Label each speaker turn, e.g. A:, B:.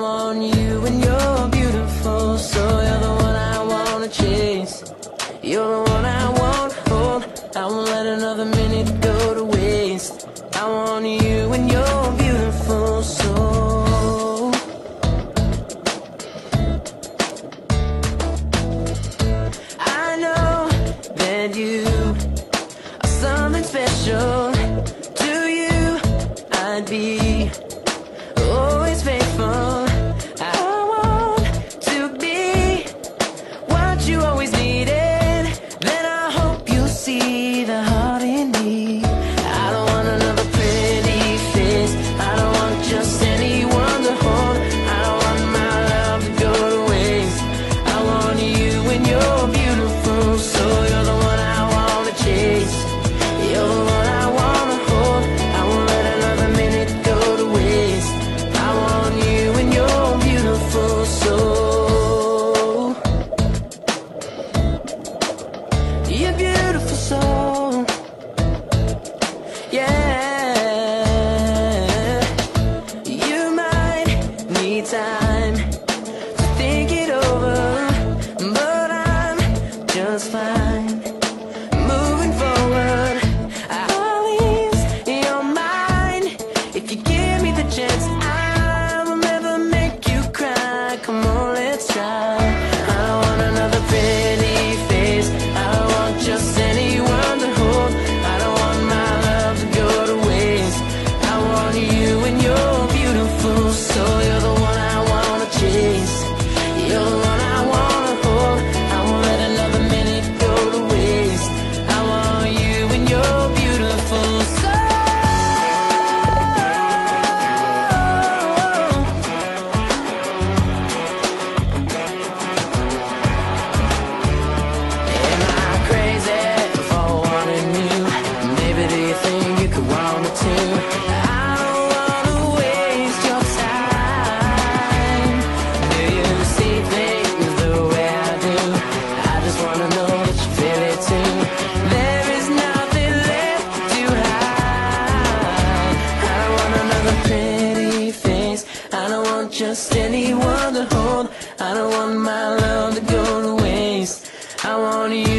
A: want you and you're beautiful. So you're the one I wanna chase. You're the one I won't hold. I won't let another minute go to waste. I want you and you're beautiful. So I know that you are something special. To you I'd be was fine. I don't want my love to go to waste. I want you.